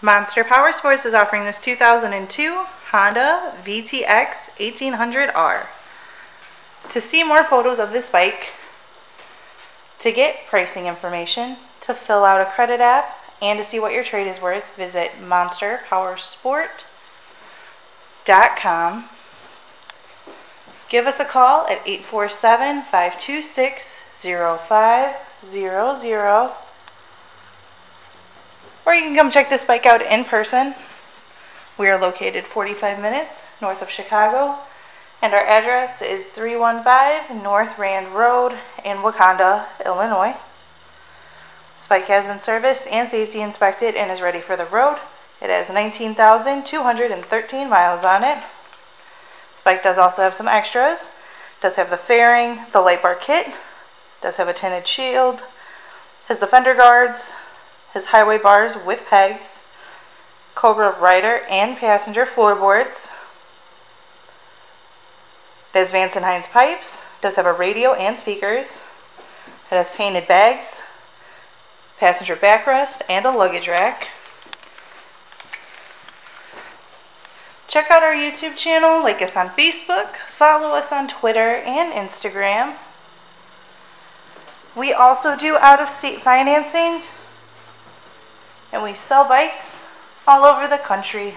Monster Power Sports is offering this 2002 Honda VTX 1800R. To see more photos of this bike, to get pricing information, to fill out a credit app, and to see what your trade is worth, visit monsterpowersport.com. Give us a call at 847 526 0500 or you can come check this bike out in person. We are located 45 minutes north of Chicago, and our address is 315 North Rand Road in Wauconda, Illinois. This bike has been serviced and safety inspected and is ready for the road. It has 19,213 miles on it. This bike does also have some extras. Does have the fairing, the light bar kit, does have a tinted shield, has the fender guards, his highway bars with pegs, Cobra rider and passenger floorboards. Has Vance and Hines pipes, does have a radio and speakers. It has painted bags, passenger backrest, and a luggage rack. Check out our YouTube channel, like us on Facebook, follow us on Twitter and Instagram. We also do out of state financing and we sell bikes all over the country.